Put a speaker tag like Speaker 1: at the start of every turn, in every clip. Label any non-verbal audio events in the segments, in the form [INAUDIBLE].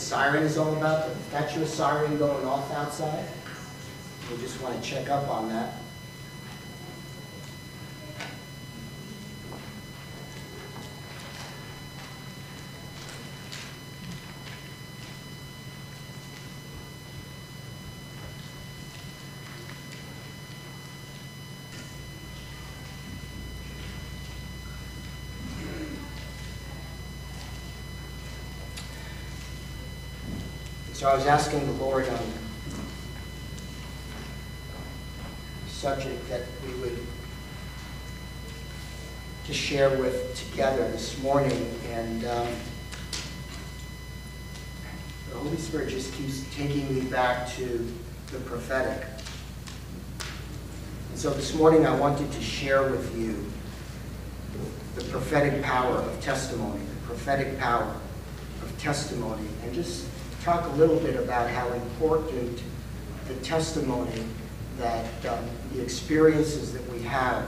Speaker 1: siren is all about. That's your siren going off outside. We just want to check up on that. So I was asking the Lord on subject that we would just share with together this morning, and um, the Holy Spirit just keeps taking me back to the prophetic. And so this morning I wanted to share with you the prophetic power of testimony, the prophetic power of testimony, and just talk a little bit about how important the testimony that um, the experiences that we have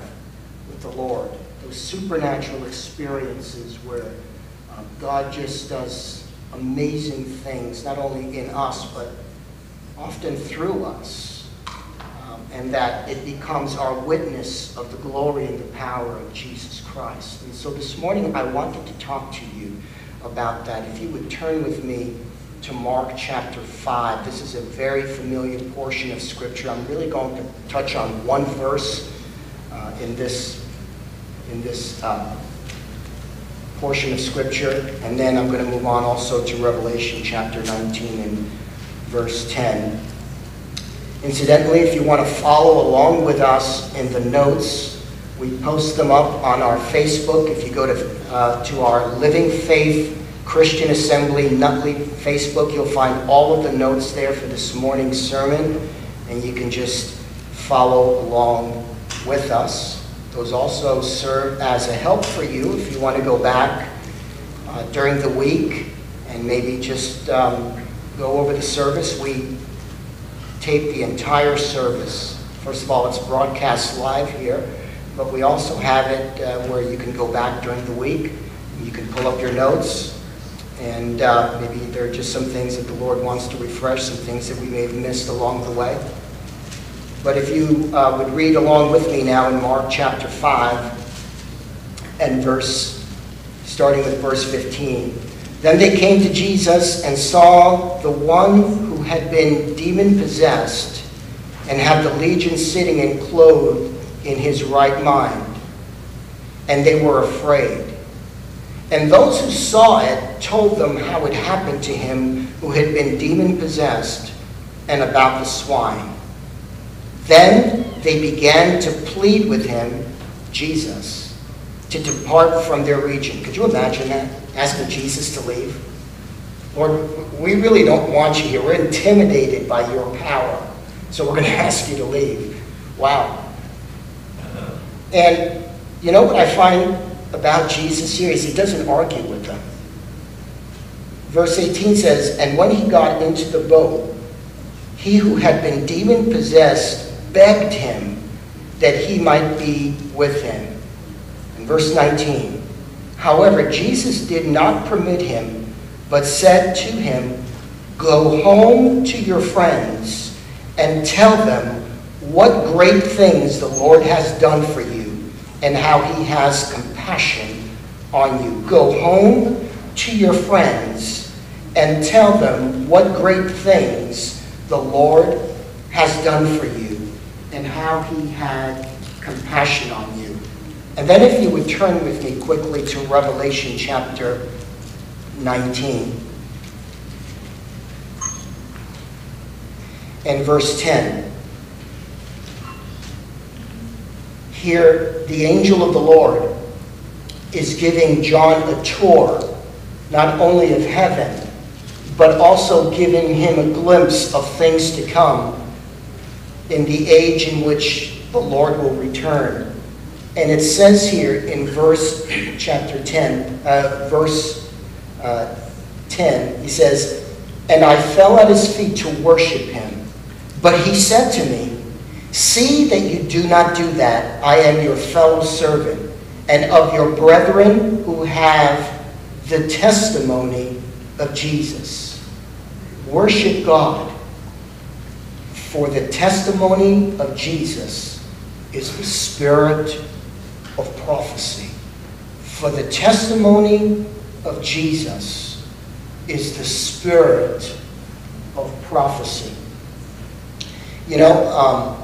Speaker 1: with the Lord, those supernatural experiences where um, God just does amazing things, not only in us, but often through us, um, and that it becomes our witness of the glory and the power of Jesus Christ. And so this morning I wanted to talk to you about that. If you would turn with me to Mark chapter 5. This is a very familiar portion of Scripture. I'm really going to touch on one verse uh, in this, in this uh, portion of Scripture, and then I'm going to move on also to Revelation chapter 19 and verse 10. Incidentally, if you want to follow along with us in the notes, we post them up on our Facebook. If you go to, uh, to our Living Faith Christian Assembly Nutley Facebook. You'll find all of the notes there for this morning's sermon, and you can just follow along with us. Those also serve as a help for you if you want to go back uh, during the week and maybe just um, go over the service. We tape the entire service. First of all, it's broadcast live here, but we also have it uh, where you can go back during the week. You can pull up your notes and uh, maybe there are just some things that the Lord wants to refresh, some things that we may have missed along the way. But if you uh, would read along with me now in Mark chapter 5 and verse, starting with verse 15. Then they came to Jesus and saw the one who had been demon possessed and had the legion sitting and clothed in his right mind. And they were afraid. And those who saw it told them how it happened to him who had been demon possessed and about the swine. Then they began to plead with him, Jesus, to depart from their region. Could you imagine that? Asking Jesus to leave? Lord, we really don't want you here. We're intimidated by your power. So we're going [LAUGHS] to ask you to leave. Wow. And you know what I find about Jesus here is he doesn't argue with them. Verse 18 says, And when he got into the boat, he who had been demon possessed begged him that he might be with him. And verse 19, However, Jesus did not permit him, but said to him, Go home to your friends and tell them what great things the Lord has done for you and how he has compassion on you. Go home to your friends and tell them what great things the Lord has done for you and how he had compassion on you. And then if you would turn with me quickly to Revelation chapter 19 and verse 10. Here, the angel of the Lord is giving John a tour, not only of heaven, but also giving him a glimpse of things to come in the age in which the Lord will return. And it says here in verse chapter 10, uh, verse uh, 10, he says, And I fell at his feet to worship him. But he said to me, See that you do not do that. I am your fellow servant and of your brethren who have the testimony of Jesus. worship God, for the testimony of Jesus is the spirit of prophecy. For the testimony of Jesus is the spirit of prophecy. You know, um,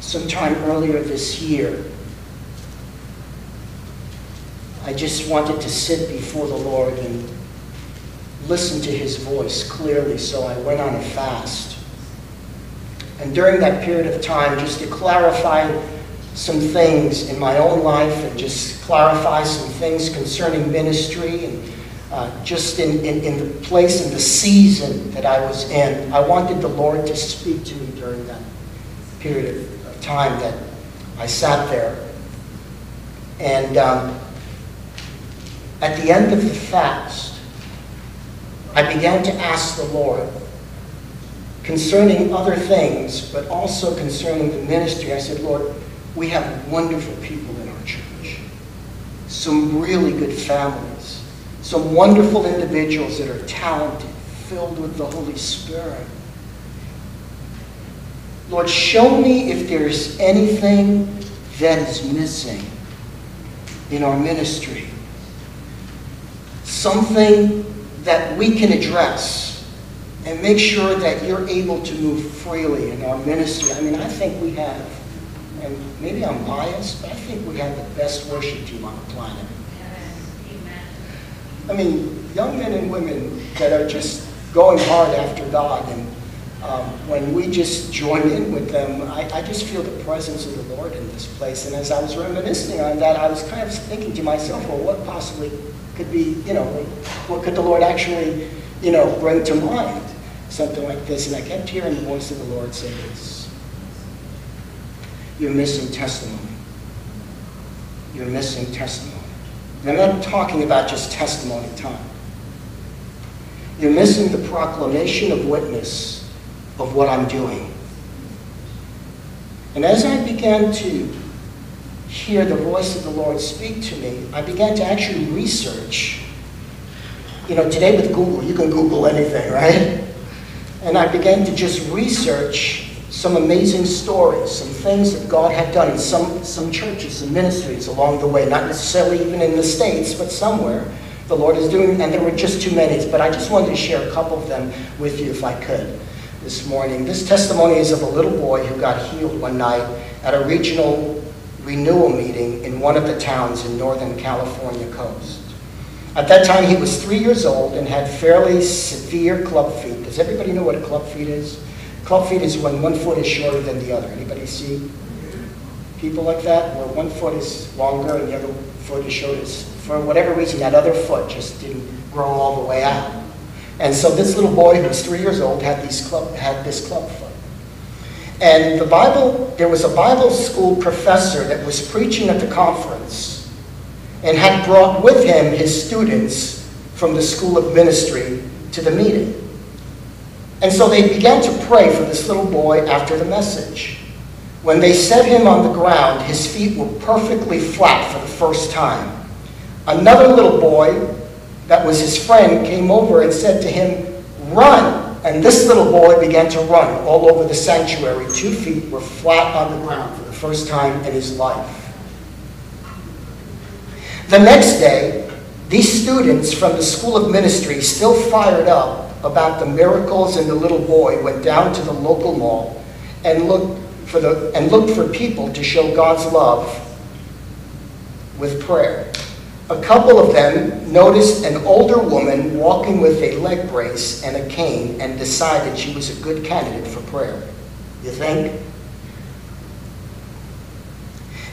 Speaker 1: sometime earlier this year, I just wanted to sit before the Lord and listen to his voice clearly, so I went on a fast. And during that period of time, just to clarify some things in my own life and just clarify some things concerning ministry and uh, just in, in, in the place and the season that I was in, I wanted the Lord to speak to me during that period of time that I sat there. And um, at the end of the fast, I began to ask the Lord concerning other things, but also concerning the ministry. I said, Lord, we have wonderful people in our church, some really good families, some wonderful individuals that are talented, filled with the Holy Spirit. Lord, show me if there's anything that is missing in our ministry. Something that we can address and make sure that you're able to move freely in our ministry. I mean, I think we have, and maybe I'm biased, but I think we have the best worship team on the planet. I mean, young men and women that are just going hard after God. And um, when we just join in with them, I, I just feel the presence of the Lord in this place. And as I was reminiscing on that, I was kind of thinking to myself, well, what possibly could be, you know, what could the Lord actually, you know, bring to mind? Something like this. And I kept hearing the voice of the Lord say this. You're missing testimony. You're missing testimony. And I'm not talking about just testimony time. You're missing the proclamation of witness of what I'm doing. And as I began to hear the voice of the Lord speak to me, I began to actually research. You know, today with Google, you can Google anything, right? And I began to just research some amazing stories, some things that God had done in some, some churches and ministries along the way, not necessarily even in the States, but somewhere the Lord is doing, and there were just too many, but I just wanted to share a couple of them with you if I could this morning. This testimony is of a little boy who got healed one night at a regional renewal meeting in one of the towns in Northern California coast. At that time, he was three years old and had fairly severe club feet. Does everybody know what a club feet is? Club feet is when one foot is shorter than the other. Anybody see people like that, where one foot is longer and the other foot is shorter? For whatever reason, that other foot just didn't grow all the way out. And so this little boy who was three years old had, these club, had this club foot. And the Bible, there was a Bible school professor that was preaching at the conference and had brought with him his students from the School of Ministry to the meeting. And so they began to pray for this little boy after the message. When they set him on the ground, his feet were perfectly flat for the first time. Another little boy that was his friend came over and said to him, Run! And this little boy began to run all over the sanctuary. Two feet were flat on the ground for the first time in his life. The next day, these students from the School of Ministry, still fired up about the miracles in the little boy, went down to the local mall and looked for, the, and looked for people to show God's love with prayer. A couple of them noticed an older woman walking with a leg brace and a cane and decided she was a good candidate for prayer. You think?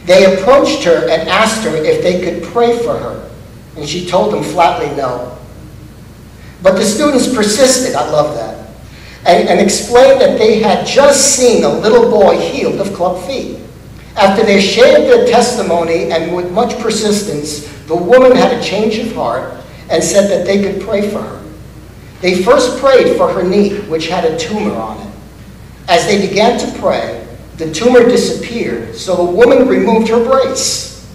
Speaker 1: They approached her and asked her if they could pray for her, and she told them flatly no. But the students persisted, I love that, and, and explained that they had just seen a little boy healed of club feet. After they shared their testimony and with much persistence, the woman had a change of heart and said that they could pray for her. They first prayed for her knee, which had a tumor on it. As they began to pray, the tumor disappeared, so the woman removed her brace.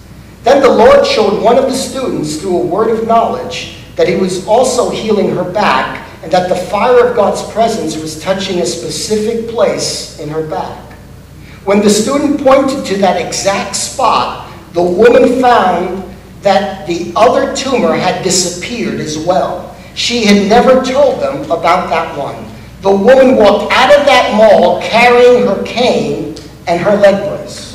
Speaker 1: Then the Lord showed one of the students through a word of knowledge that he was also healing her back and that the fire of God's presence was touching a specific place in her back. When the student pointed to that exact spot, the woman found that the other tumor had disappeared as well. She had never told them about that one. The woman walked out of that mall carrying her cane and her leg brace.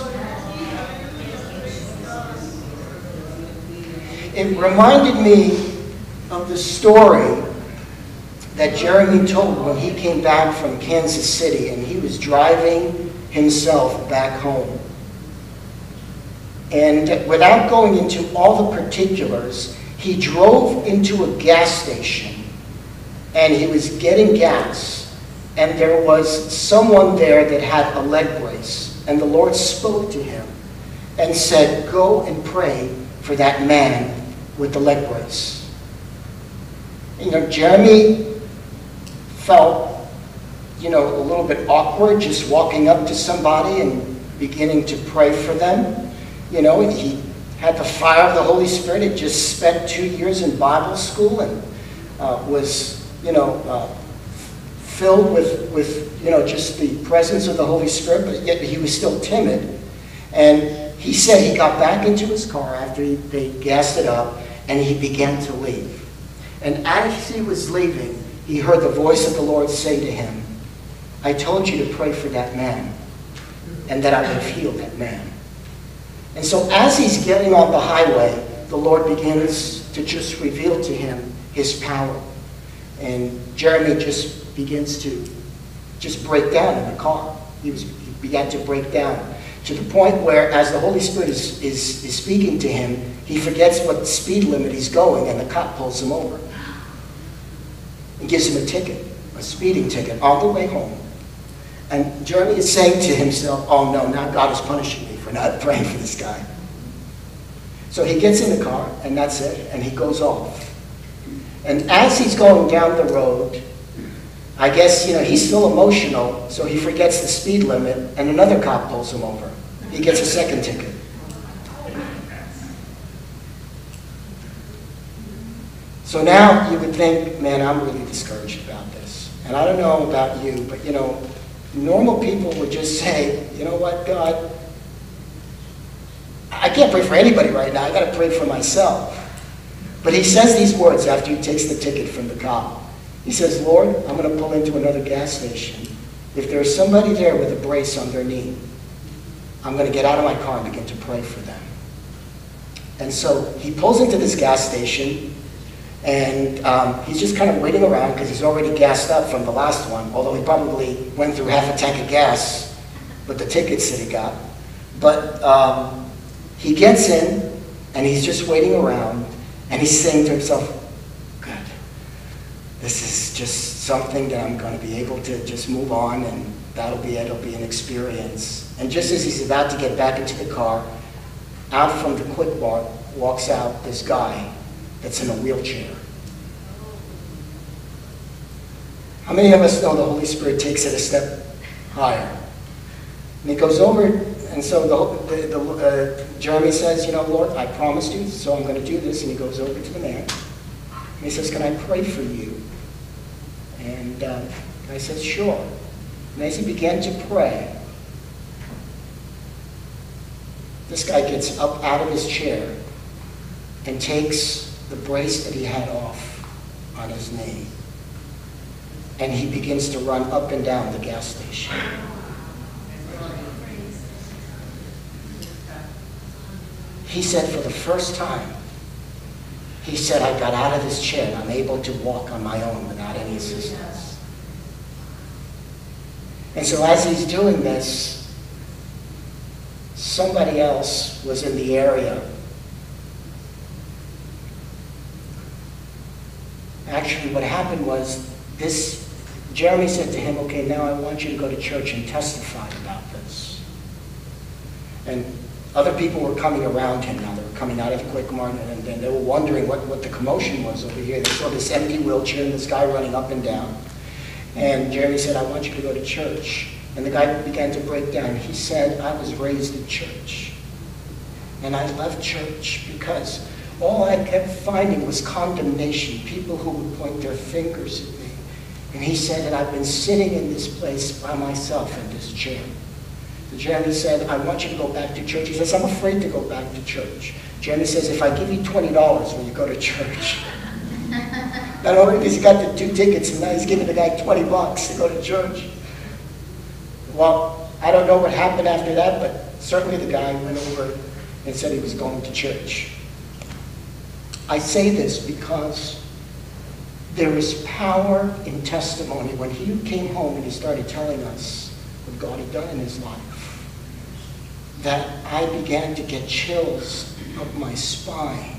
Speaker 1: It reminded me of the story that Jeremy told when he came back from Kansas City and he was driving himself back home. And without going into all the particulars, he drove into a gas station and he was getting gas. And there was someone there that had a leg brace. And the Lord spoke to him and said, Go and pray for that man with the leg brace. You know, Jeremy felt, you know, a little bit awkward just walking up to somebody and beginning to pray for them. You know, he had the fire of the Holy Spirit. He just spent two years in Bible school and uh, was, you know, uh, filled with, with, you know, just the presence of the Holy Spirit, but yet he was still timid. And he said he got back into his car after he, they gassed it up and he began to leave. And as he was leaving, he heard the voice of the Lord say to him, I told you to pray for that man and that I would healed that man. And so as he's getting on the highway, the Lord begins to just reveal to him his power. And Jeremy just begins to just break down in the car. He, was, he began to break down to the point where as the Holy Spirit is, is, is speaking to him, he forgets what speed limit he's going and the cop pulls him over and gives him a ticket, a speeding ticket on the way home. And Jeremy is saying to himself, oh no, now God is punishing me for not [LAUGHS] praying for this guy. So he gets in the car, and that's it, and he goes off. And as he's going down the road, I guess, you know, he's still emotional, so he forgets the speed limit, and another cop pulls him over. He gets a second ticket. So now you would think, man, I'm really discouraged about this. And I don't know about you, but, you know, normal people would just say, you know what, God, I can't pray for anybody right now. I got to pray for myself. But he says these words after he takes the ticket from the cop. He says, Lord, I'm going to pull into another gas station. If there's somebody there with a brace on their knee, I'm going to get out of my car and begin to pray for them. And so he pulls into this gas station, and um, he's just kind of waiting around because he's already gassed up from the last one, although he probably went through half a tank of gas with the tickets that he got. But um, he gets in and he's just waiting around and he's saying to himself, Good. This is just something that I'm going to be able to just move on and that'll be it. It'll be an experience. And just as he's about to get back into the car, out from the quick bar walks out this guy that's in a wheelchair. How many of us know the Holy Spirit takes it a step higher? And he goes over and so the, the, the uh, Jeremy says, you know, Lord, I promised you, so I'm going to do this. And he goes over to the man. And he says, can I pray for you? And uh, I said, sure. And as he began to pray, this guy gets up out of his chair and takes the brace that he had off on his knee. And he begins to run up and down the gas station. He said, for the first time, he said, I got out of this chair I'm able to walk on my own without any assistance. And so as he's doing this, somebody else was in the area. Actually, what happened was this, Jeremy said to him, okay, now I want you to go to church and testify about this. And other people were coming around him now. They were coming out of the quick mart and, they were wondering what, what the commotion was over here. They saw this empty wheelchair and this guy running up and down. And Jeremy said, I want you to go to church. And the guy began to break down. He said, I was raised in church. And I left church because all I kept finding was condemnation. People who would point their fingers at me. And he said that I've been sitting in this place by myself in this chair. The Jeremy said, I want you to go back to church. He says, I'm afraid to go back to church. Jeremy says, if I give you $20 when you go to church, [LAUGHS] not only because he got the two tickets and now he's giving the guy 20 bucks to go to church. Well, I don't know what happened after that, but certainly the guy went over and said he was going to church. I say this because there is power in testimony. When he came home and he started telling us what God had done in his life, that I began to get chills up my spine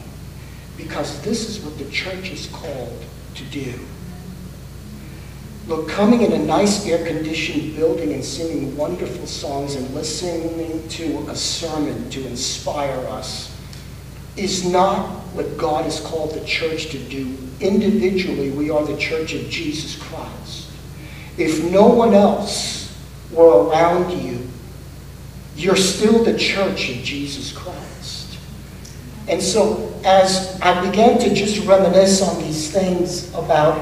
Speaker 1: because this is what the church is called to do. Look, coming in a nice air-conditioned building and singing wonderful songs and listening to a sermon to inspire us is not what God has called the church to do. Individually, we are the church of Jesus Christ. If no one else were around you, you're still the church of Jesus Christ. And so as I began to just reminisce on these things about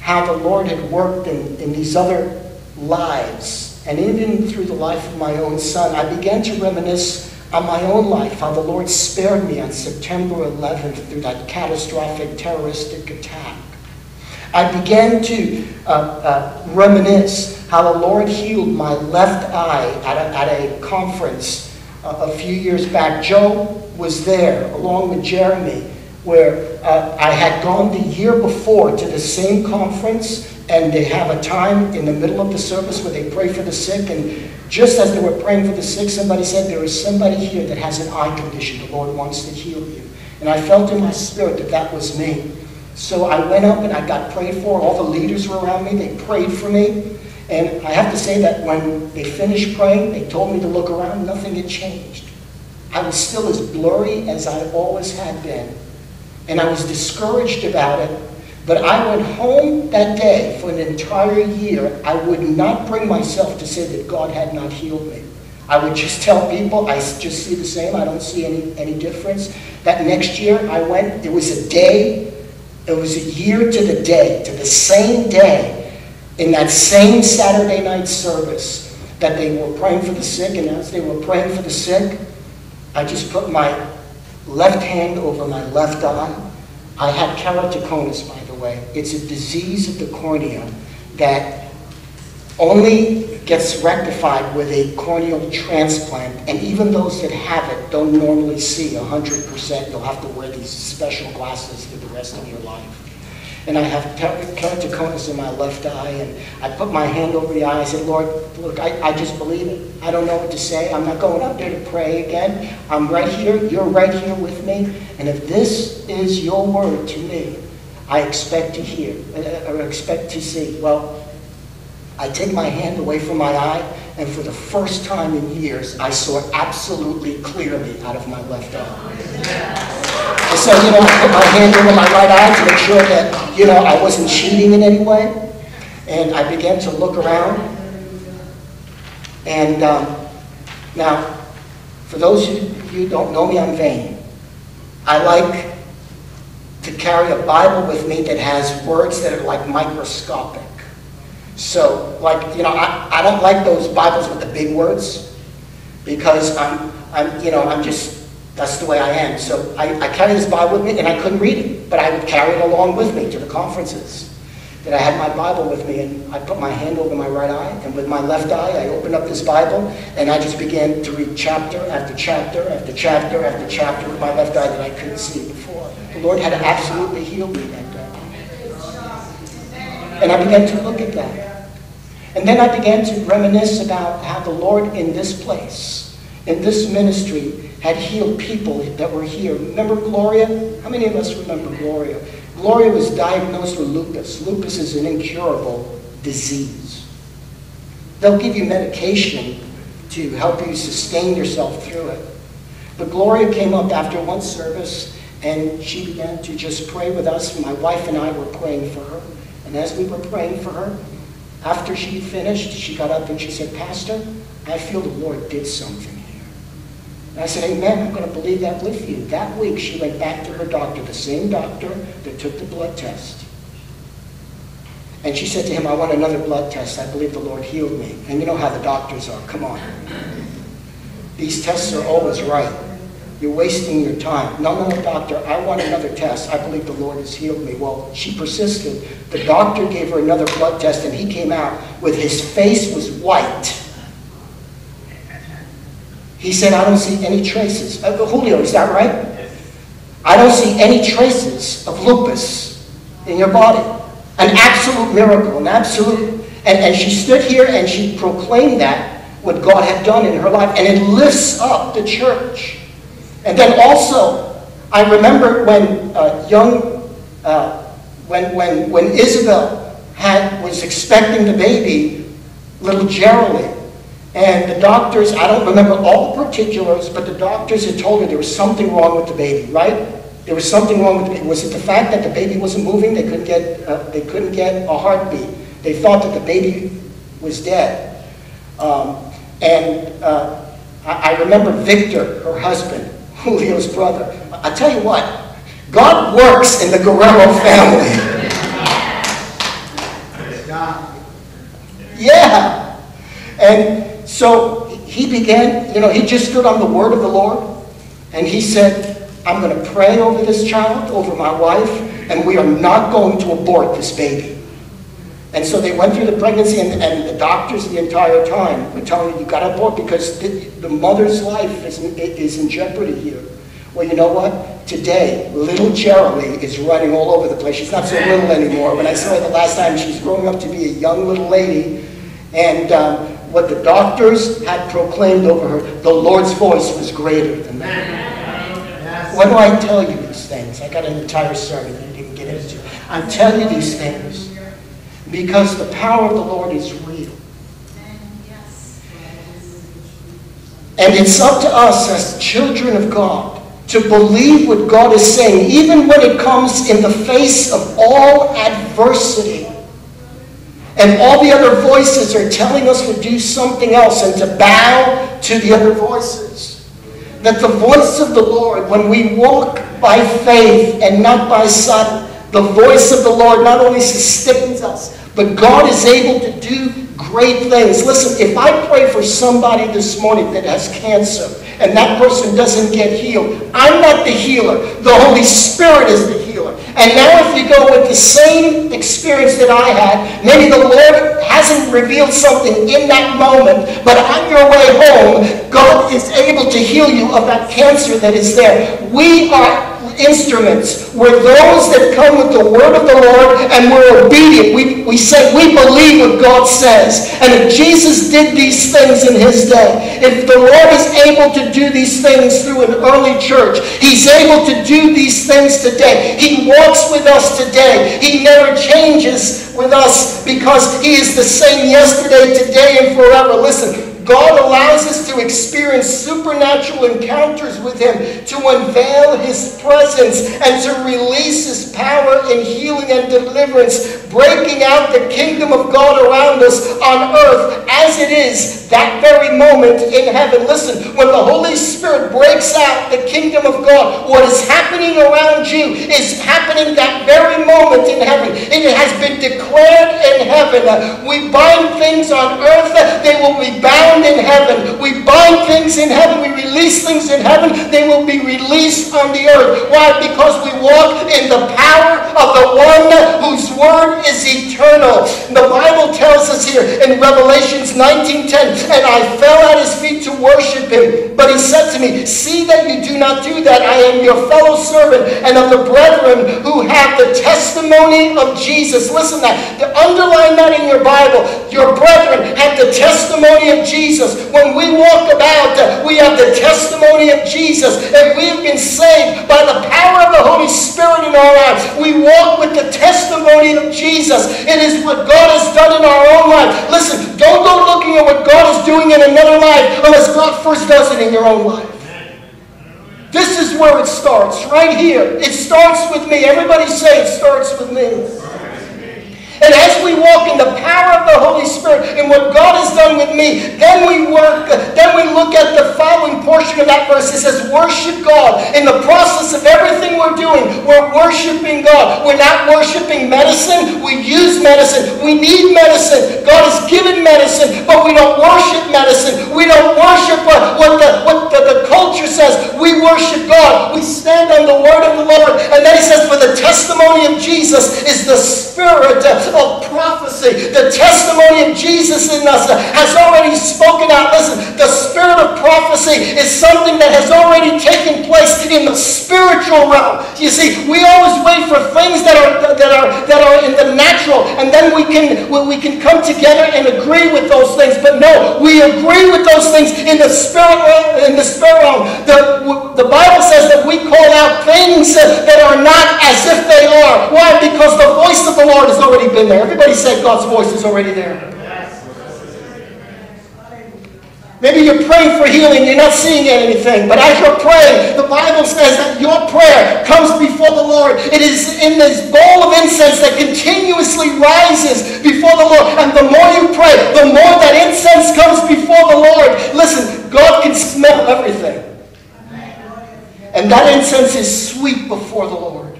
Speaker 1: how the Lord had worked in, in these other lives, and even through the life of my own son, I began to reminisce on my own life, how the Lord spared me on September 11th through that catastrophic terroristic attack. I began to uh, uh, reminisce how the Lord healed my left eye at a, at a conference uh, a few years back. Joe was there along with Jeremy, where uh, I had gone the year before to the same conference, and they have a time in the middle of the service where they pray for the sick, and just as they were praying for the sick, somebody said, There is somebody here that has an eye condition. The Lord wants to heal you. And I felt in my spirit that that was me. So I went up and I got prayed for. All the leaders were around me. They prayed for me. And I have to say that when they finished praying, they told me to look around. Nothing had changed. I was still as blurry as I always had been. And I was discouraged about it but I went home that day for an entire year. I would not bring myself to say that God had not healed me. I would just [LAUGHS] tell people, I just see the same, I don't see any, any difference. That next year I went, it was a day, it was a year to the day, to the same day, in that same Saturday night service that they were praying for the sick, and as they were praying for the sick, I just put my left hand over my left eye. I had keratoconus, by way. It's a disease of the cornea that only gets rectified with a corneal transplant, and even those that have it don't normally see 100%. You'll have to wear these special glasses for the rest of your life. And I have keratoconus in my left eye, and I put my hand over the eye. I said, Lord, look, I, I just believe it. I don't know what to say. I'm not going up there to pray again. I'm right here. You're right here with me. And if this is your word to me, I expect to hear, uh, or expect to see. Well, I take my hand away from my eye, and for the first time in years, I saw absolutely clearly out of my left eye. So, you know, I put my hand over my right eye to make sure that, you know, I wasn't cheating in any way. And I began to look around. And um, now, for those of you who don't know me, I'm vain. I like to carry a Bible with me that has words that are like microscopic. So, like, you know, I, I don't like those Bibles with the big words because I'm, I'm, you know, I'm just, that's the way I am. So I, I carry this Bible with me and I couldn't read it, but I would carry it along with me to the conferences. That I had my Bible with me and I put my hand over my right eye and with my left eye I opened up this Bible and I just began to read chapter after chapter after chapter after chapter with my left eye that I couldn't see before. The Lord had absolutely healed me that day. And I began to look at that. And then I began to reminisce about how the Lord in this place, in this ministry, had healed people that were here. Remember Gloria? How many of us remember Gloria? Gloria was diagnosed with lupus. Lupus is an incurable disease. They'll give you medication to help you sustain yourself through it. But Gloria came up after one service and she began to just pray with us. My wife and I were praying for her. And as we were praying for her, after she finished, she got up and she said, Pastor, I feel the Lord did something. And I said, Amen, I'm going to believe that with you. That week, she went back to her doctor, the same doctor that took the blood test. And she said to him, I want another blood test. I believe the Lord healed me. And you know how the doctors are. Come on. These tests are always right. You're wasting your time. No, no, no, doctor, I want another test. I believe the Lord has healed me. Well, she persisted. The doctor gave her another blood test, and he came out with his face was white. He said, I don't see any traces. Uh, Julio, is that right? I don't see any traces of lupus in your body. An absolute miracle, an absolute. And, and she stood here and she proclaimed that, what God had done in her life, and it lifts up the church. And then also, I remember when uh, young, uh, when, when, when Isabel had, was expecting the baby, little Geraldine, and the doctors, I don't remember all the particulars, but the doctors had told her there was something wrong with the baby, right? There was something wrong with the baby. Was it the fact that the baby wasn't moving? They couldn't get, uh, they couldn't get a heartbeat. They thought that the baby was dead. Um, and uh, I, I remember Victor, her husband, [LAUGHS] Julio's brother. I tell you what, God works in the Guerrero family. Yeah. And so he began, you know, he just stood on the word of the Lord and he said, I'm going to pray over this child, over my wife, and we are not going to abort this baby. And so they went through the pregnancy, and, and the doctors the entire time were telling you, you got to abort because the, the mother's life is in, is in jeopardy here. Well, you know what? Today, little Geraldine is running all over the place. She's not so little anymore. When I saw her the last time, she's growing up to be a young little lady. And um, what the doctors had proclaimed over her, the Lord's voice was greater than that. Why do I tell you these things? I got an entire sermon I didn't get into. I'm telling you these things because the power of the Lord is real. And it's up to us as children of God to believe what God is saying, even when it comes in the face of all adversity. And all the other voices are telling us to do something else and to bow to the other voices. That the voice of the Lord, when we walk by faith and not by sight, the voice of the Lord not only sustains us, but God is able to do great things. Listen, if I pray for somebody this morning that has cancer and that person doesn't get healed, I'm not the healer. The Holy Spirit is the healer. And now, if you go with the same experience that I had, maybe the Lord hasn't revealed something in that moment, but on your way home, God is able to heal you of that cancer that is there. We are instruments. We're those that come with the word of the Lord and we're obedient. We, we say we believe what God says. And if Jesus did these things in his day, if the Lord is able to do these things through an early church, he's able to do these things today. He walks with us today. He never changes with us because he is the same yesterday, today, and forever. Listen, God allows us to experience supernatural encounters with Him, to unveil His presence, and to release His power in healing and deliverance, breaking out the kingdom of God around us on earth as it is that very moment in heaven. Listen, when the Holy Spirit breaks out the kingdom of God, what is happening around you is happening that very moment in heaven. It has been declared in heaven. We bind things on earth, they will be bound in heaven. We bind things in heaven, we release things in heaven, they will be released on the earth. Why? Because we walk in the power of the one whose word is eternal. The Bible tells us here in Revelations 19:10, and I fell at his feet to worship him. But he said to me, See that you do not do that. I am your fellow servant and of the brethren who have the testimony of Jesus. Listen to that. Underline that in your Bible. Your brethren have the testimony of Jesus. When we walk about, uh, we have the testimony of Jesus. And we have been saved by the power of the Holy Spirit in our lives. We walk with the testimony of Jesus. It is what God has done in our own life. Listen, don't go looking at what God is doing in another life unless God first does it in your own life. This is where it starts, right here. It starts with me. Everybody say it starts with me. And as we walk in the power of the Holy Spirit and what God has done with me, then we work, then we look at the following portion of that verse. It says, worship God. In the process of everything we're doing, we're worshiping God. We're not worshiping medicine. We use medicine. We need medicine. God has given medicine, but we don't worship medicine. We don't worship what, what, the, what the, the culture says. We worship God. We stand on the word of the Lord. And then he says, For the testimony of Jesus is the spirit of prophecy. The testimony of Jesus in us has already spoken out. Listen, the spirit of prophecy is something that has already taken place in the spiritual realm. You see, we always wait for things that are that are that are in the natural, and then we can we can come together and agree with those things. But no, we agree with those things in the spirit realm. In the spirit realm, the the Bible says that we call out things that are not as if they are. Why? Because the voice of the Lord has already been there. Everybody said God's voice is already there. Maybe you're praying for healing, you're not seeing anything. But as you're praying, the Bible says that your prayer comes before the Lord. It is in this bowl of incense that continuously rises before the Lord. And the more you pray, the more that incense comes before the Lord. Listen, God can smell everything. And that incense is sweet before the Lord.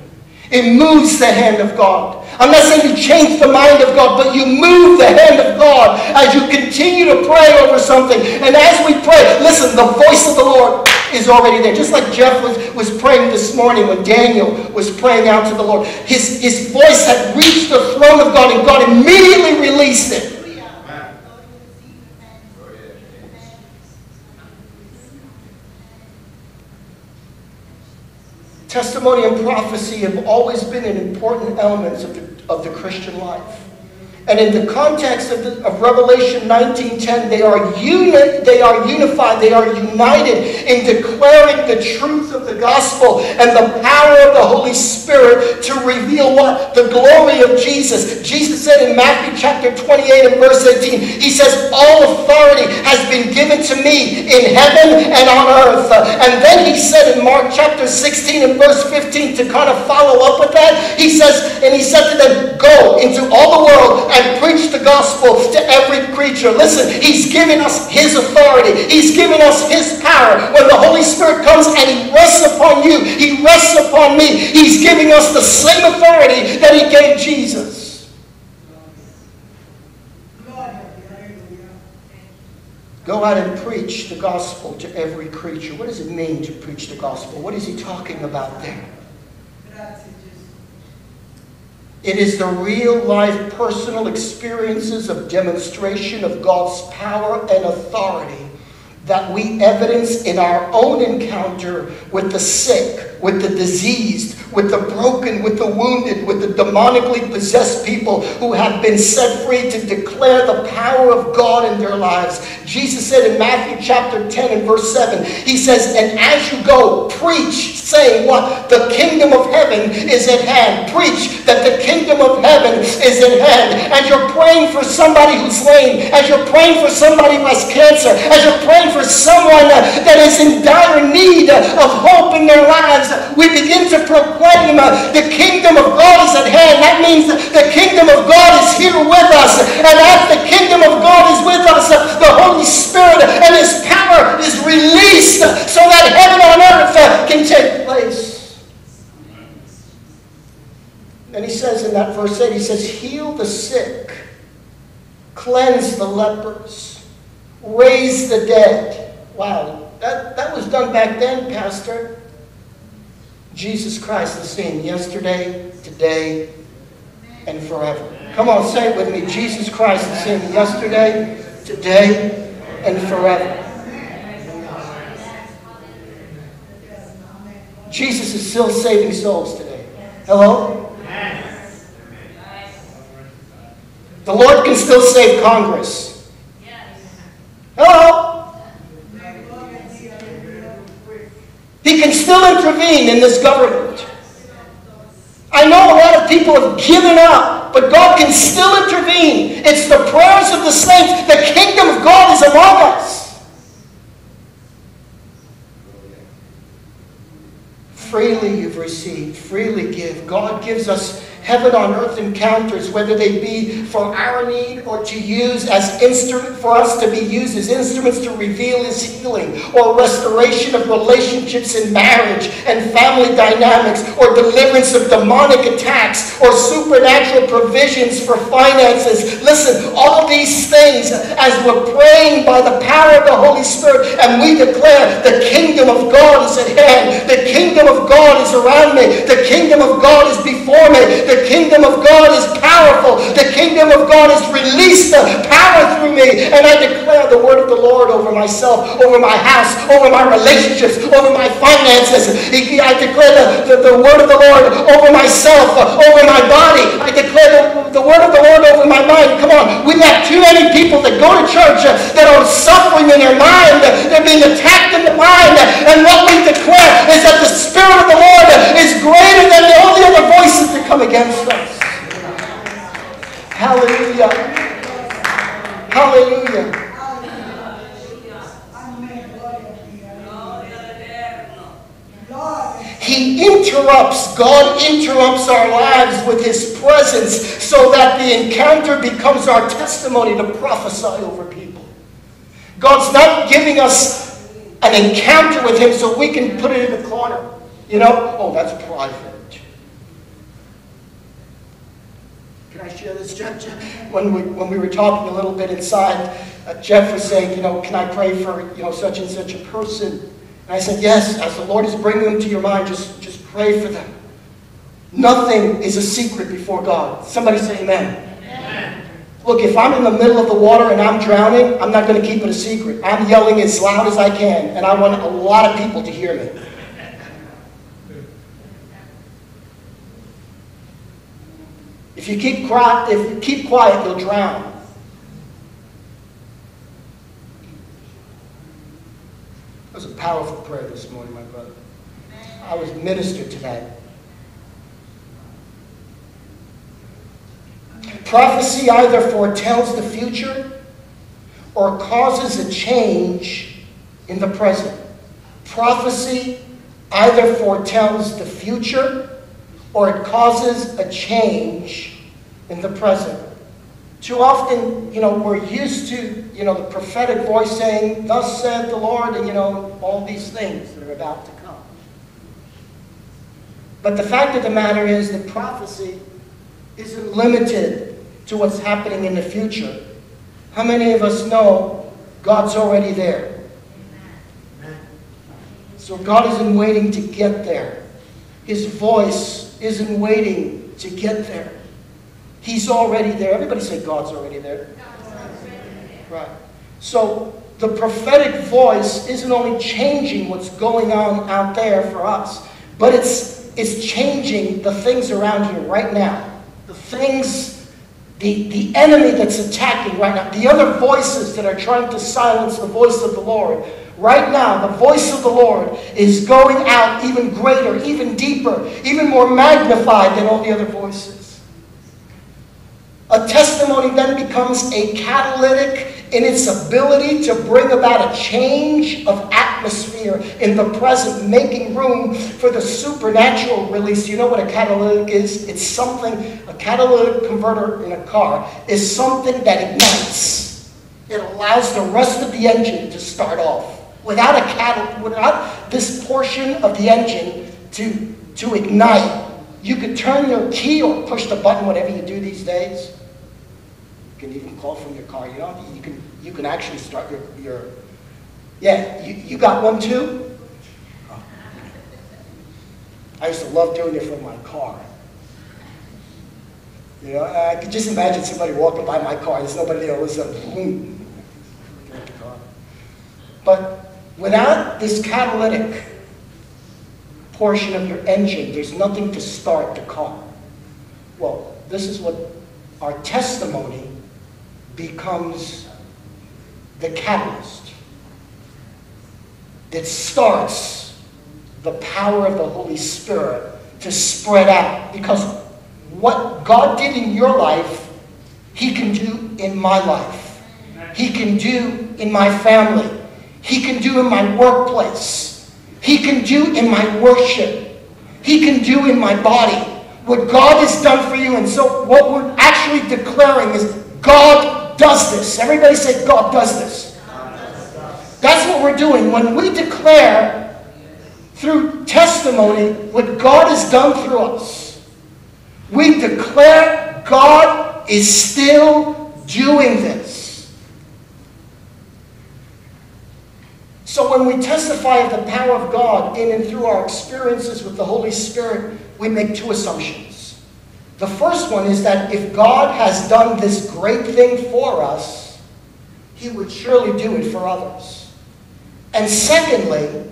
Speaker 1: It moves the hand of God. I'm not saying you change the mind of God, but you move the hand of God as you continue to pray over something. And as we pray, listen, the voice of the Lord is already there. Just like Jeff was, was praying this morning when Daniel was praying out to the Lord. His, his voice had reached the throne of God, and God immediately released it. Testimony and prophecy have always been an important elements of the of the Christian life. And in the context of, the, of Revelation 19.10, they are, they are unified, they are united in declaring the truth of the gospel and the power of the Holy Spirit to reveal what? The glory of Jesus. Jesus said in Matthew chapter 28 and verse 18, he says, all authority has been given to me in heaven and on earth. And then he said in Mark chapter 16 and verse 15 to kind of follow up with that, he says, and he said to them, go into all the world and preach the gospel to every creature. Listen, He's given us His authority, He's given us His power. When the Holy Spirit comes and He rests upon you, He rests upon me. He's giving us the same authority that He gave Jesus. Go out and preach the gospel to every creature. What does it mean to preach the gospel? What is he talking about there? It is the real life personal experiences of demonstration of God's power and authority that we evidence in our own encounter with the sick, with the diseased, with the broken, with the wounded, with the demonically possessed people who have been set free to declare the power of God in their lives. Jesus said in Matthew chapter 10 and verse 7, He says, And as you go, preach, saying what? The kingdom of heaven is at hand. Preach that the kingdom of heaven is at hand. As you're praying for somebody who's lame, as you're praying for somebody who has cancer, as you're praying for someone that is in dire need of hope in their lives, we begin to proclaim the kingdom of God is at hand. That means the kingdom of God is here with us. And as the kingdom of God is with us, the Holy Spirit and His power is released so that heaven on earth can take place. And he says in that verse 8, he says, Heal the sick, cleanse the lepers, raise the dead. Wow, that, that was done back then, Pastor. Jesus Christ the same yesterday, today, and forever. Come on, say it with me. Jesus Christ the same yesterday, today, and forever. Jesus is still saving souls today. Hello? The Lord can still save Congress. Hello? He can still intervene in this government. I know a lot of people have given up, but God can still intervene. It's the prayers of the saints. The kingdom of God is among us. Freely you've received, freely give. God gives us heaven on earth encounters, whether they be for our need or to use as instrument for us to be used as instruments to reveal his healing or restoration of relationships in marriage and family dynamics or deliverance of demonic attacks or supernatural provisions for finances. Listen, all these things as we're praying by the power of the Holy Spirit and we declare the kingdom of God is at hand. The kingdom of God is around me. The kingdom of God is before me. The kingdom of God is powerful. The kingdom of God has released the power through me. And I declare the word of the Lord over myself, over my house, over my relationships, over my finances. I declare the, the, the word of the Lord over myself, over my body. I declare the, the word of the Lord over my mind. Come on. We have got too many people that go to church that are suffering in their mind. They're being attacked in the mind. And what we declare is that the Spirit of the Lord is greater than all the other voices that come against us. Hallelujah. Hallelujah. He interrupts, God interrupts our lives with His presence so that the encounter becomes our testimony to prophesy over people. God's not giving us an encounter with Him so we can put it in the corner. You know, oh, that's private. Can I share this, Jeff? When we, when we were talking a little bit inside, uh, Jeff was saying, you know, can I pray for, you know, such and such a person? And I said, yes, as the Lord is bringing them to your mind, just, just pray for them. Nothing is a secret before God. Somebody say amen. amen. Look, if I'm in the middle of the water and I'm drowning, I'm not going to keep it a secret. I'm yelling as loud as I can, and I want a lot of people to hear me. If you keep quiet, if you keep quiet, you'll drown. That was a powerful prayer this morning, my brother. I was ministered to that. Prophecy either foretells the future or causes a change in the present. Prophecy either foretells the future or it causes a change in the present. Too often, you know, we're used to, you know, the prophetic voice saying, Thus said the Lord, and, you know, all these things that are about to come. But the fact of the matter is that prophecy isn't limited to what's happening in the future. How many of us know God's already there? So God isn't waiting to get there. His voice isn't waiting to get there. He's already there. Everybody say God's already there. Right. So the prophetic voice isn't only changing what's going on out there for us, but it's, it's changing the things around here right now. The things, the, the enemy that's attacking right now, the other voices that are trying to silence the voice of the Lord. Right now, the voice of the Lord is going out even greater, even deeper, even more magnified than all the other voices. A testimony then becomes a catalytic in its ability to bring about a change of atmosphere in the present, making room for the supernatural release. You know what a catalytic is? It's something, a catalytic converter in a car is something that ignites. It allows the rest of the engine to start off. Without a catalytic, without this portion of the engine to, to ignite, you could turn your key or push the button, whatever you do these days can even call from your car. You know, you can you can actually start your your. Yeah, you, you got one too. Oh. I used to love doing it from my car. You know, I could just imagine somebody walking by my car. There's nobody there. It was a boom. But without this catalytic portion of your engine, there's nothing to start the car. Well, this is what our testimony becomes the catalyst that starts the power of the Holy Spirit to spread out. Because what God did in your life, He can do in my life. He can do in my family. He can do in my workplace. He can do in my worship. He can do in my body. what God has done for you. And so what we're actually declaring is God does this. Everybody say, God does this. That's what we're doing. When we declare through testimony what God has done through us, we declare God is still doing this. So when we testify of the power of God in and through our experiences with the Holy Spirit, we make two assumptions. The first one is that if God has done this great thing for us, he would surely do it for others. And secondly,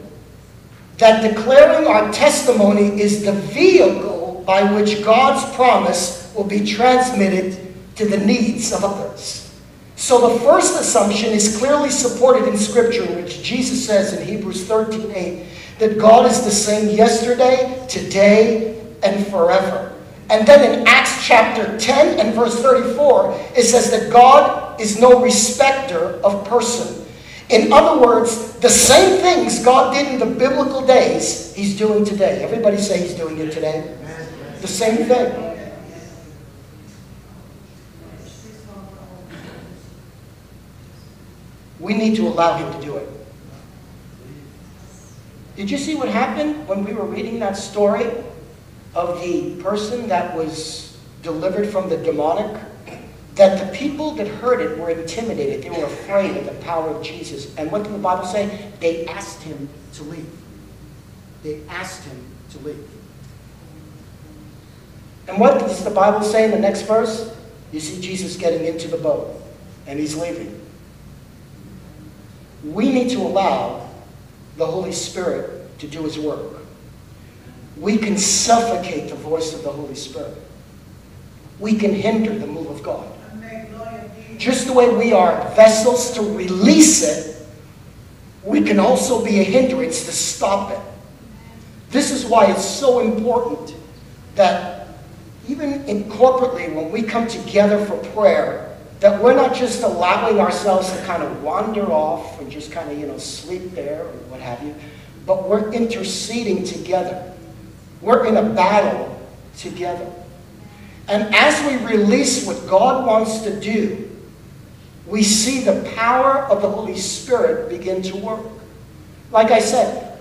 Speaker 1: that declaring our testimony is the vehicle by which God's promise will be transmitted to the needs of others. So the first assumption is clearly supported in Scripture, which Jesus says in Hebrews 13 8 that God is the same yesterday, today, and forever. And then in Acts chapter 10 and verse 34, it says that God is no respecter of person. In other words, the same things God did in the biblical days, He's doing today. Everybody say He's doing it today. The same thing. We need to allow Him to do it. Did you see what happened when we were reading that story of the person that was delivered from the demonic? That the people that heard it were intimidated. They were afraid of the power of Jesus. And what did the Bible say? They asked him to leave. They asked him to leave. And what does the Bible say in the next verse? You see Jesus getting into the boat and he's leaving. We need to allow the Holy Spirit to do his work. We can suffocate the voice of the Holy Spirit. We can hinder the move of God. Just the way we are vessels to release it, we can also be a hindrance to stop it. This is why it's so important that even in corporately, when we come together for prayer, that we're not just allowing ourselves to kind of wander off and just kind of, you know, sleep there or what have you, but we're interceding together. We're in a battle together. And as we release what God wants to do, we see the power of the Holy Spirit begin to work. Like I said,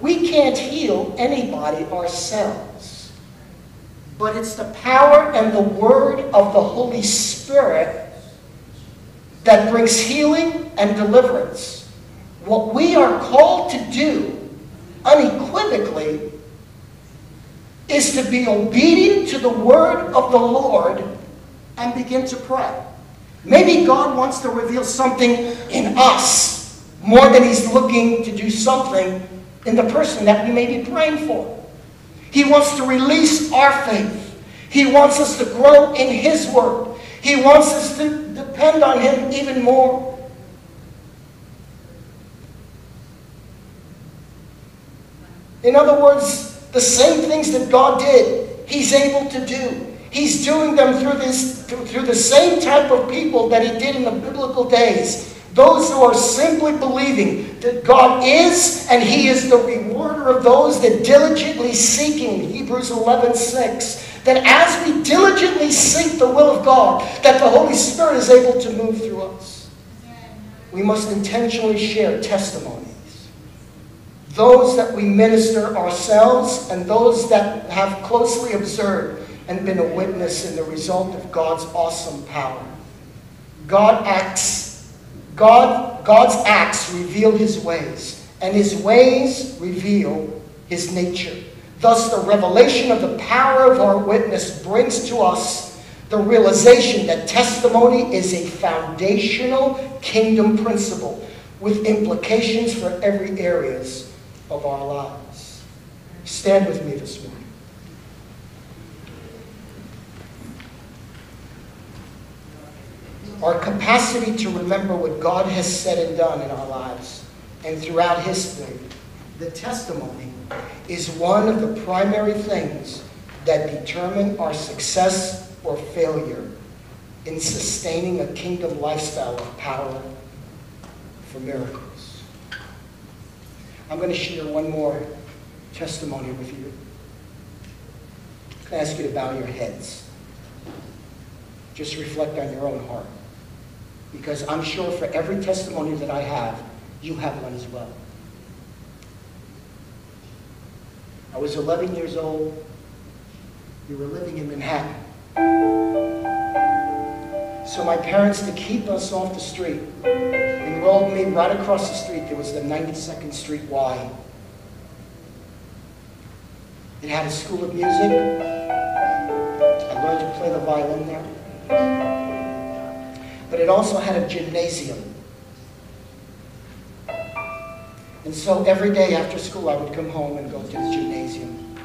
Speaker 1: we can't heal anybody ourselves. But it's the power and the word of the Holy Spirit that brings healing and deliverance. What we are called to do unequivocally is to be obedient to the word of the Lord and begin to pray. Maybe God wants to reveal something in us more than He's looking to do something in the person that we may be praying for. He wants to release our faith. He wants us to grow in His Word. He wants us to depend on Him even more. In other words, the same things that God did, He's able to do. He's doing them through, this, through, the same type of people that He did in the biblical days. Those who are simply believing that God is and He is the rewarder of those that diligently seek Him. Hebrews 11 6. That as we diligently seek the will of God, that the Holy Spirit is able to move through us. We must intentionally share testimonies. Those that we minister ourselves and those that have closely observed and been a witness in the result of God's awesome power. God acts, God, God's acts reveal his ways, and his ways reveal his nature. Thus, the revelation of the power of our witness brings to us the realization that testimony is a foundational kingdom principle with implications for every areas of our lives. Stand with me this morning. Our capacity to remember what God has said and done in our lives and throughout history, the testimony is one of the primary things that determine our success or failure in sustaining a kingdom lifestyle of power for miracles. I'm going to share one more testimony with you. I'm going to ask you to bow your heads. Just reflect on your own heart. Because I'm sure for every testimony that I have, you have one as well. I was 11 years old. We were living in Manhattan. So my parents, to keep us off the street, enrolled me right across the street. There was the 92nd Street Y. It had a school of music. I learned to play the violin there. But it also had a gymnasium. And so every day after school, I would come home and go to the gymnasium.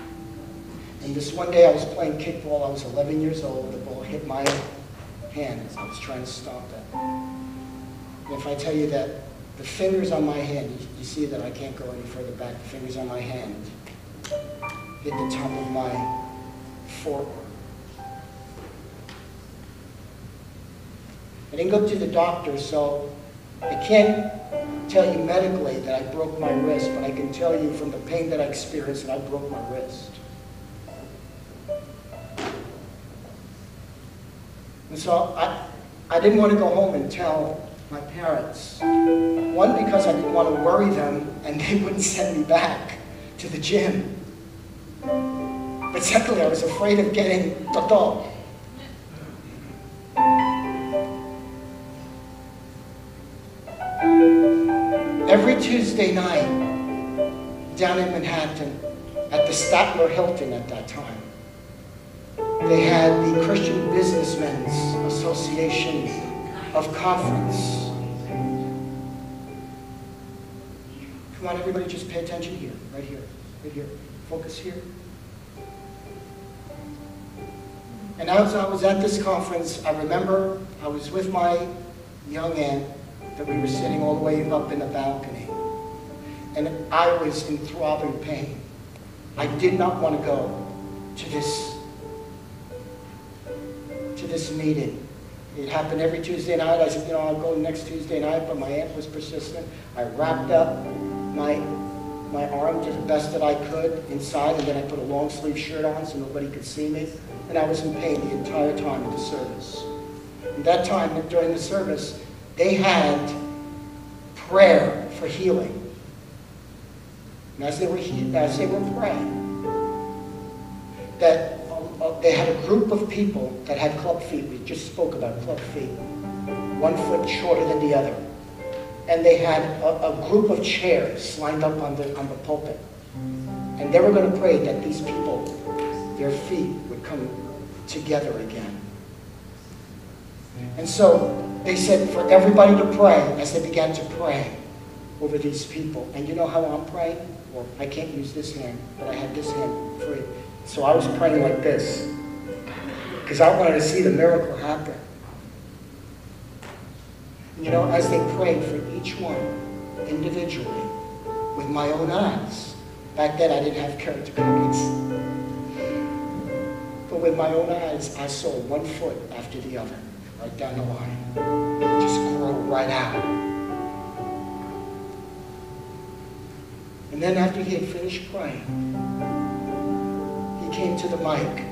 Speaker 1: And this one day I was playing kickball. I was 11 years old. The ball hit my hand as I was trying to stop that. And if I tell you that the fingers on my hand, you, you see that I can't go any further back, the fingers on my hand hit the top of my forearm. I didn't go to the doctor, so I can't tell you medically that I broke my wrist, but I can tell you from the pain that I experienced that I broke my wrist. And so I, I didn't want to go home and tell my parents. One, because I didn't want to worry them and they [LAUGHS] wouldn't send me back to the gym. But secondly, I was afraid of getting toto. Every Tuesday night down in Manhattan at the Statler Hilton at that time, they had the Christian Businessmen's Association of Conference. Come on, everybody, just pay attention here, right here, right here. Focus here. And as I was at this conference, I remember I was with my young aunt that we were sitting all the way up in the balcony. And I was in throbbing pain. I did not want to go to this this meeting. It happened every Tuesday night. I said, you know, I'll go next Tuesday night, but my aunt was persistent. I wrapped up my my arm to the best that I could inside, and then I put a long sleeve shirt on so nobody could see me. And I was in pain the entire time of the service. That time during the service, they had prayer for healing. And as they were, as they were praying, that they had a group of people that had club feet. We just spoke about club feet, one foot shorter than the other. And they had a, a group of chairs lined up on the, on the pulpit. And they were going to pray that these people, their feet would come together again. And so they said for everybody to pray as they began to pray over these people. And you know how I'm praying? Well, I can't use this hand, but I had this hand free. So I was praying like this because I wanted to see the miracle happen. You know, as they prayed for each one individually with my own eyes. Back then I didn't have character cookies. But with my own eyes, I saw one foot after the other, right down the line. Just grow right out. And then after he had finished praying, came to the mic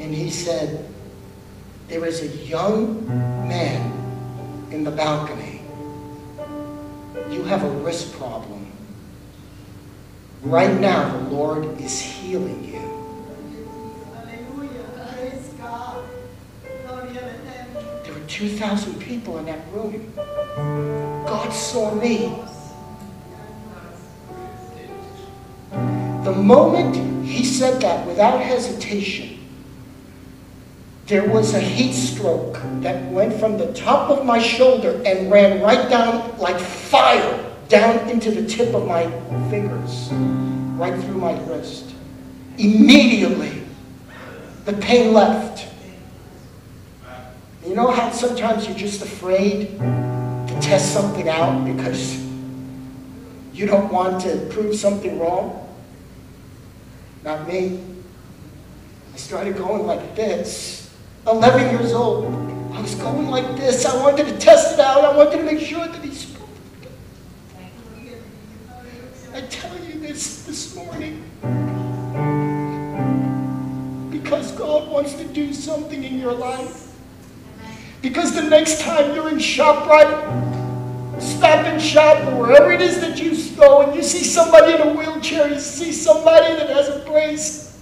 Speaker 1: and he said, There is a young man in the balcony. You have a wrist problem. Right now, the Lord is healing you.
Speaker 2: Hallelujah. Praise God. Gloria to Him.
Speaker 1: There were 2,000 people in that room. God saw me. The moment he said that without hesitation, there was a heat stroke that went from the top of my shoulder and ran right down like fire down into the tip of my fingers, right through my wrist. Immediately, the pain left. You know how sometimes you're just afraid to test something out because you don't want to prove something wrong? Not me. I started going like this. 11 years old. I was going like this. I wanted to test it out. I wanted to make sure that he spoke. I tell you this this morning because God wants to do something in your life. Because the next time you're in ShopRite, Stop and Shop, wherever it is that you go, and you see somebody in a wheelchair, you see somebody that has a brace,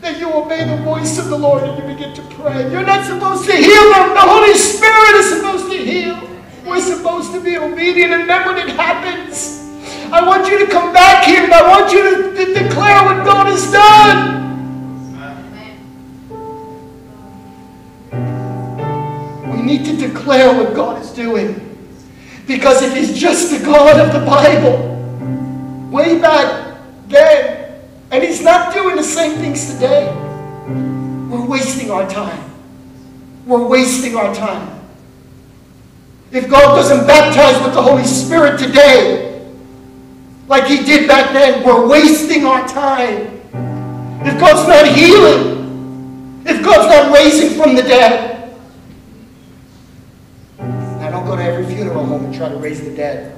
Speaker 1: that you obey the voice of the Lord and you begin to pray. You're not supposed to heal them. The Holy Spirit is supposed to heal. We're supposed to be obedient, and then when it happens, I want you to come back here and I want you to, to declare what God has done. We need to declare what God is doing. Because if He's just the God of the Bible, way back then, and He's not doing the same things today, we're wasting our time. We're wasting our time. If God doesn't baptize with the Holy Spirit today, like He did back then, we're wasting our time. If God's not healing, if God's not raising from the dead, go to every funeral home and try to raise the dead.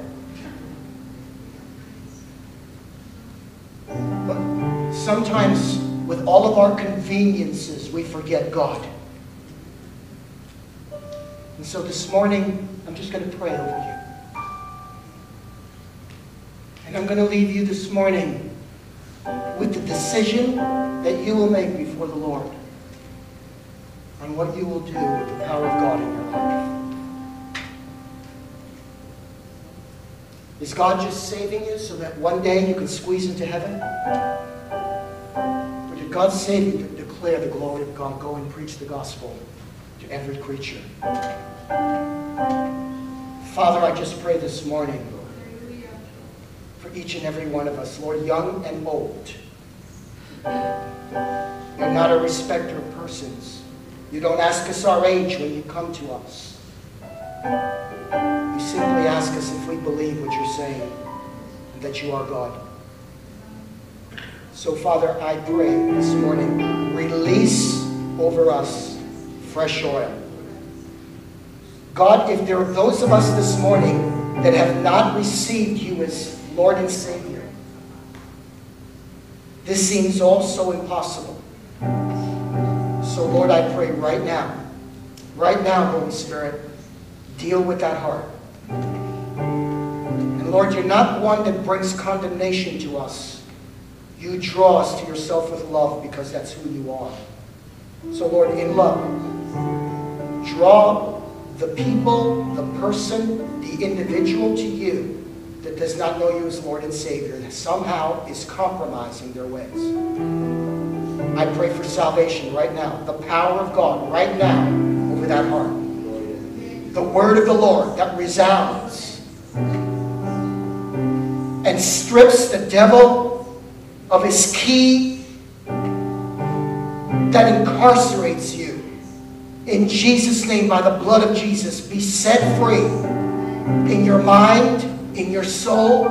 Speaker 1: But sometimes, with all of our conveniences, we forget God. And so this morning, I'm just going to pray over you. And I'm going to leave you this morning with the decision that you will make before the Lord on what you will do with the power of God in your life. Is God just saving you so that one day you can squeeze into heaven? Or did God save you to declare the glory of God? Go and preach the gospel to every creature. Father, I just pray this morning for each and every one of us, Lord, young and old. You're not a respecter of persons. You don't ask us our age when you come to us. Ask us if we believe what you're saying, that you are God. So, Father, I pray this morning, release over us fresh oil. God, if there are those of us this morning that have not received you as Lord and Savior, this seems all so impossible. So, Lord, I pray right now, right now, Holy Spirit, deal with that heart. Lord, you're not one that brings condemnation to us. You draw us to yourself with love because that's who you are. So, Lord, in love, draw the people, the person, the individual to you that does not know you as Lord and Savior, that somehow is compromising their ways. I pray for salvation right now, the power of God right now over that heart. The word of the Lord that resounds and strips the devil of his key that incarcerates you. In Jesus' name, by the blood of Jesus, be set free in your mind, in your soul.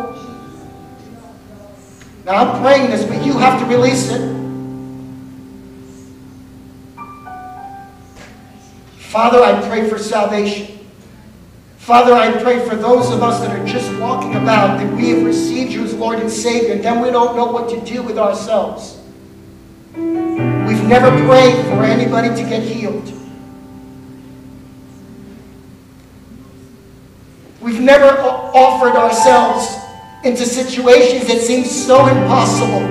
Speaker 1: Now, I'm praying this, but you have to release it. Father, I pray for salvation. Father, I pray for those of us that are just walking about that we have received you as Lord and Savior, and then we don't know what to do with ourselves. We've never prayed for anybody to get healed. We've never offered ourselves into situations that seem so impossible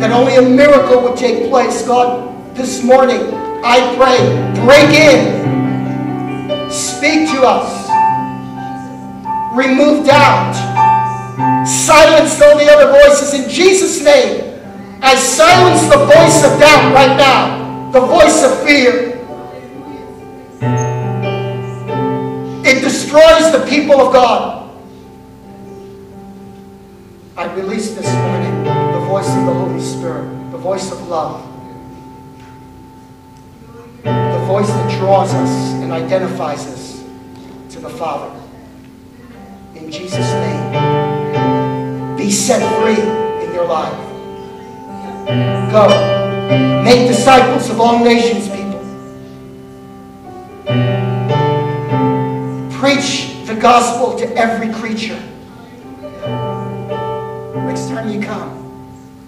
Speaker 1: that only a miracle would take place. God, this morning, I pray, break in, speak to us, remove doubt, silence all the other voices in Jesus' name. I silence the voice of doubt right now, the voice of fear. It destroys the people of God. I release this morning the voice of the Holy Spirit, the voice of love, the voice that draws us and identifies us to the Father. In Jesus' name, be set free in your life. Go. Make disciples of all nations, people. Preach the gospel to every creature. Next time you come,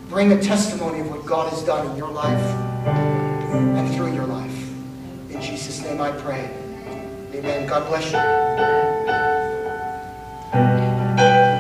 Speaker 1: bring a testimony of what God has done in your life. and through your life. In Jesus' name I pray. Amen. God bless you. Thank you.